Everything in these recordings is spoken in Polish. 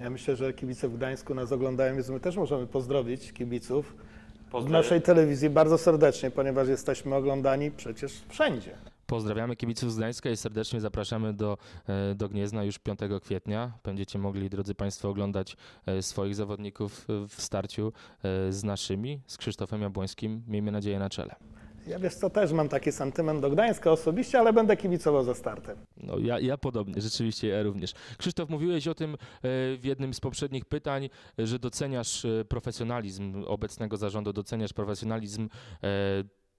Ja myślę, że kibice w Gdańsku nas oglądają, więc my też możemy pozdrowić kibiców w Pozdrawiam. naszej telewizji bardzo serdecznie, ponieważ jesteśmy oglądani przecież wszędzie. Pozdrawiamy kibiców z Gdańska i serdecznie zapraszamy do, e, do Gniezna już 5 kwietnia. Będziecie mogli, drodzy Państwo, oglądać e, swoich zawodników e, w starciu e, z naszymi, z Krzysztofem Jabłońskim. Miejmy nadzieję na czele. Ja wiesz co, też mam taki sentyment do Gdańska osobiście, ale będę kibicował za startem. No, ja, ja podobnie, rzeczywiście ja również. Krzysztof, mówiłeś o tym e, w jednym z poprzednich pytań, e, że doceniasz e, profesjonalizm obecnego zarządu, doceniasz profesjonalizm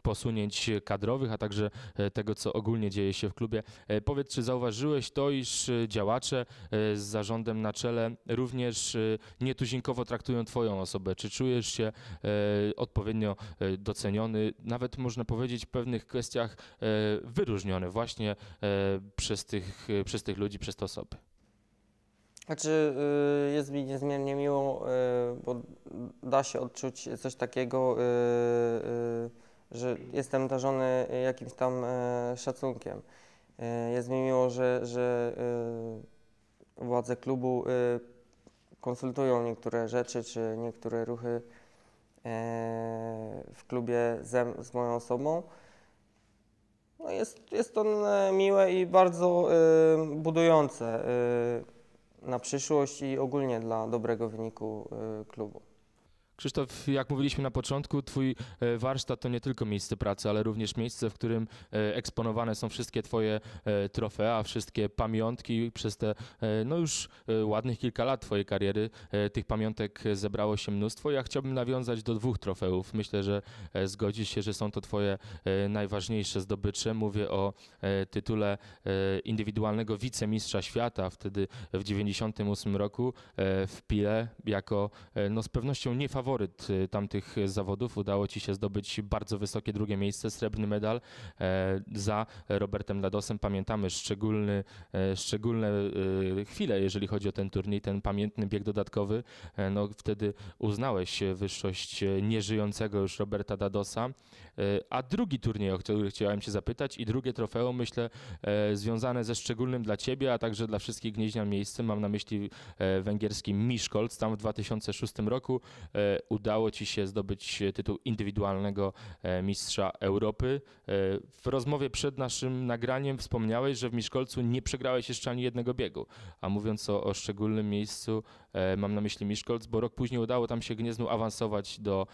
posunięć kadrowych, a także e, tego, co ogólnie dzieje się w klubie. E, Powiedz, czy zauważyłeś to, iż e, działacze z zarządem na czele również nietuzinkowo traktują Twoją osobę? Czy czujesz się odpowiednio doceniony, nawet można powiedzieć w pewnych kwestiach wyróżniony właśnie przez tych, przez tych ludzi, przez te osoby? Znaczy, y, jest mi niezmiernie miło, y, bo da się odczuć coś takiego, y, że jestem darzony jakimś tam e, szacunkiem. Y, Jest mi miło, że, że władze klubu konsultują niektóre rzeczy czy niektóre ruchy e, w klubie ze, z moją osobą. No jest, jest to e, miłe i bardzo budujące. na przyszłość i ogólnie dla dobrego wyniku klubu. Krzysztof, jak mówiliśmy na początku, Twój e, warsztat to nie tylko miejsce pracy, ale również miejsce, w którym e, eksponowane są wszystkie Twoje e, trofea, wszystkie pamiątki przez te no już ładnych kilka lat Twojej kariery. Tych pamiątek zebrało się mnóstwo. Ja chciałbym nawiązać do dwóch trofeów. Myślę, że zgodzisz się, że są to Twoje najważniejsze zdobycze. Mówię o tytule indywidualnego wicemistrza świata, wtedy w 98 roku w Pile jako no z pewnością nie faworyt e, tamtych zawodów. Udało Ci się zdobyć bardzo wysokie drugie miejsce, srebrny medal e, za Robertem Ladosem. Pamiętamy szczególny, e, szczególne e, chwile, jeżeli chodzi o ten turniej, ten pamiętny bieg dodatkowy. No, wtedy uznałeś wyższość nieżyjącego już Roberta Dadosa. A drugi turniej, o który chciałem Cię zapytać i drugie trofeum, myślę, związane ze szczególnym dla Ciebie, a także dla wszystkich gnieźnian miejscem. Mam na myśli węgierski Miszkolc. Tam w 2006 roku udało Ci się zdobyć tytuł indywidualnego e, mistrza Europy. E, W rozmowie przed naszym nagraniem wspomniałeś, że w Miszkolcu nie przegrałeś jeszcze ani jednego biegu. A mówiąc o, o szczególnym miejscu, e, mam na myśli Miszkolc, bo rok później udało tam się Gnieznu awansować do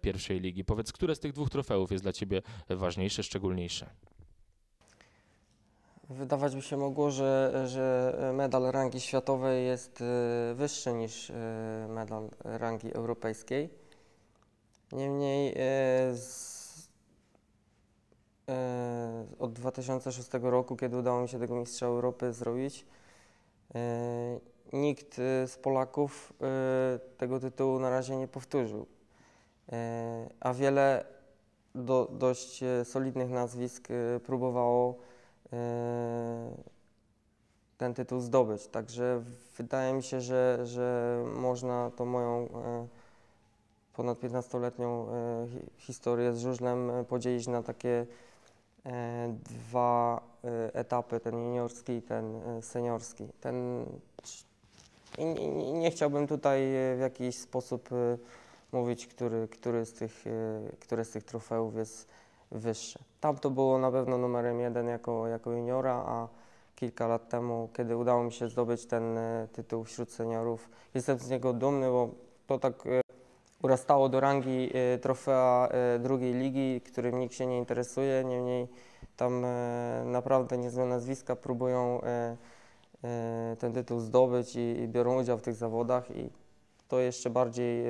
pierwszej ligi. Powiedz, które z tych dwóch trofeów jest dla Ciebie ważniejsze, szczególniejsze? Wydawać by się mogło, że, że medal rangi światowej jest y, wyższy niż y, medal rangi europejskiej. Niemniej y, z, od 2006 roku, kiedy udało mi się tego mistrza Europy zrobić, nikt z Polaków tego tytułu na razie nie powtórzył. A wiele do, dość solidnych nazwisk próbowało ten tytuł zdobyć. Także wydaje mi się, że, że można tą moją e, ponad 15-letnią e, hi- historię z żużlem e, podzielić na takie e, dwa e, etapy, ten juniorski i ten e, seniorski. Ten, i, nie- chciałbym tutaj e, w jakiś sposób e, mówić, który, który, z tych, e, które z tych trofeów jest wyższe. Tam to było na pewno numerem jeden jako, jako juniora, a kilka lat temu, kiedy udało mi się zdobyć ten e, tytuł wśród seniorów, jestem z niego dumny, bo to tak e, urastało do rangi e, trofea drugiej ligi, którym nikt się nie interesuje, niemniej tam naprawdę niezłe nazwiska próbują ten tytuł zdobyć i, i biorą udział w tych zawodach i to jeszcze bardziej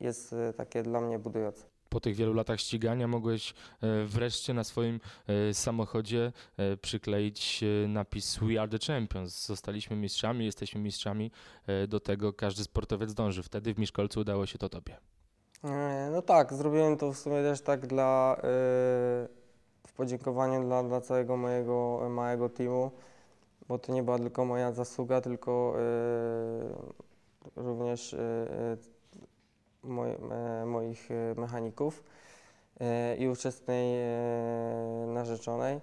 jest takie dla mnie budujące. Po tych wielu latach ścigania mogłeś e, wreszcie na swoim e, samochodzie e, przykleić napis We are the champions. Zostaliśmy mistrzami, jesteśmy mistrzami. Do tego każdy sportowiec dąży. Wtedy w Miszkolcu udało się to tobie. No tak, zrobiłem to w sumie też tak dla, w podziękowaniu dla, dla całego mojego małego teamu, bo to nie była tylko moja zasługa, tylko również moj, e, moich e, mechaników e, i ówczesnej narzeczonej.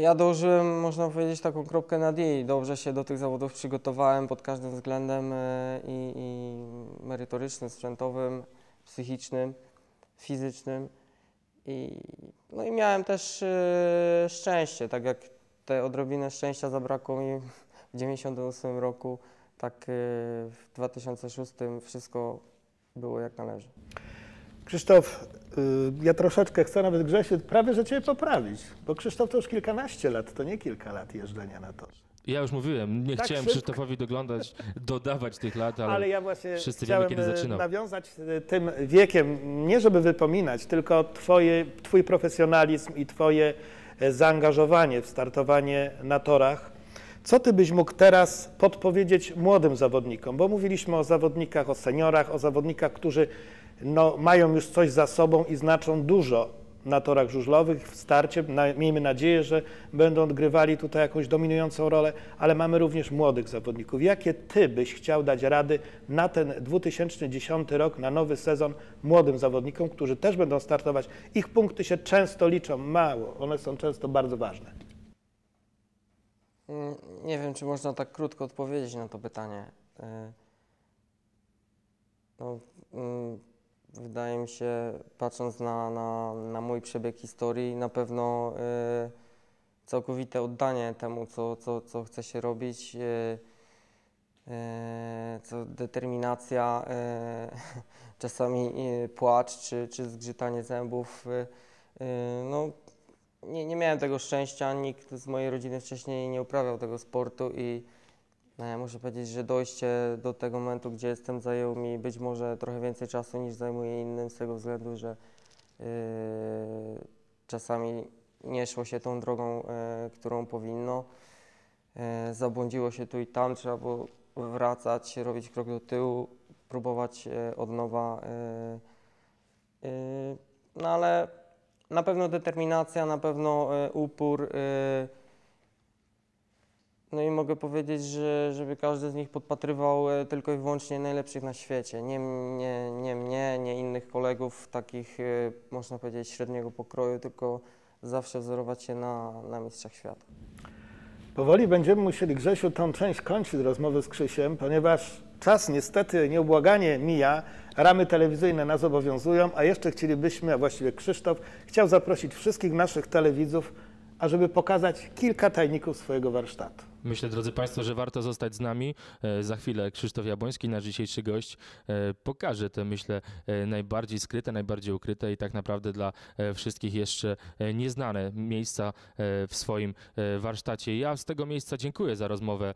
Ja dołożyłem, można powiedzieć, taką kropkę nad i. Dobrze się do tych zawodów przygotowałem pod każdym względem i, i merytorycznym, sprzętowym, psychicznym, fizycznym. I, no i miałem też szczęście, tak jak te odrobinę szczęścia zabrakło mi w 98 roku, tak e, w 2006 wszystko było jak należy. Krzysztof, y, ja troszeczkę chcę nawet Grzesiu prawie, że Cię poprawić, bo Krzysztof to już kilkanaście lat, to nie kilka lat jeżdżenia na torze. Ja już mówiłem, nie Tak chciałem szybko. Krzysztofowi doglądać, dodawać tych lat, ale, Ale ja właśnie wszyscy chciałem wiemy, kiedy e, zaczynał. nawiązać tym wiekiem, nie żeby wypominać, tylko twoje, Twój profesjonalizm i Twoje zaangażowanie w startowanie na torach. Co Ty byś mógł teraz podpowiedzieć młodym zawodnikom? Bo mówiliśmy o zawodnikach, o seniorach, o zawodnikach, którzy no, mają już coś za sobą i znaczą dużo na torach żużlowych w starcie. Na, miejmy nadzieję, że będą odgrywali tutaj jakąś dominującą rolę, ale mamy również młodych zawodników. Jakie Ty byś chciał dać rady na ten 2010 rok, na nowy sezon młodym zawodnikom, którzy też będą startować? Ich punkty się często liczą mało, one są często bardzo ważne. Nie wiem, czy można tak krótko odpowiedzieć na to pytanie. E, No, mm, wydaje mi się, patrząc na, na, na mój przebieg historii, na pewno e, całkowite oddanie temu, co, co, co chce się robić, e, co determinacja, czasami płacz czy, czy zgrzytanie zębów. No, nie, nie miałem tego szczęścia, nikt z mojej rodziny wcześniej nie uprawiał tego sportu i e, muszę powiedzieć, że dojście do tego momentu, gdzie jestem, zajęło mi być może trochę więcej czasu niż zajmuje innym, z tego względu, że e, czasami nie szło się tą drogą, e, którą powinno. E, zabłądziło się tu i tam, trzeba było wracać, robić krok do tyłu, próbować e, od nowa. No ale na pewno determinacja, na pewno e, upór. e, No i mogę powiedzieć, że żeby każdy z nich podpatrywał e, tylko i wyłącznie najlepszych na świecie. Nie, nie, nie mnie, nie innych kolegów takich, można powiedzieć, średniego pokroju, tylko zawsze wzorować się na, na mistrzach świata. Powoli będziemy musieli, Grzesiu, tą część kończyć rozmowy z Krzysiem, ponieważ czas niestety nieubłaganie mija, ramy telewizyjne nas obowiązują, a jeszcze chcielibyśmy, a właściwie Krzysztof, chciał zaprosić wszystkich naszych telewidzów, ażeby pokazać kilka tajników swojego warsztatu. Myślę, drodzy Państwo, że warto zostać z nami. E, Za chwilę Krzysztof Jabłoński, nasz dzisiejszy gość, e, pokaże te, myślę, e, najbardziej skryte, najbardziej ukryte i tak naprawdę dla wszystkich jeszcze nieznane miejsca w swoim warsztacie. Ja z tego miejsca dziękuję za rozmowę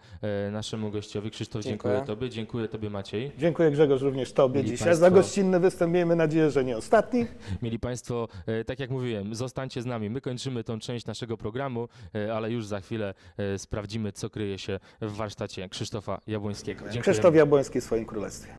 naszemu gościowi. Krzysztof, dziękuję, Dziękuję. Tobie, dziękuję Tobie Maciej. Dziękuję Grzegorz również Tobie Mili dzisiaj państwo- za gościnny występ. Miejmy nadzieję, że nie ostatni. Mieli Państwo, tak jak mówiłem, zostańcie z nami. My kończymy tą część naszego programu, ale już za chwilę sprawdzimy, co kryje się w warsztacie Krzysztofa Jabłońskiego. Krzysztof Jabłoński w swoim królestwie.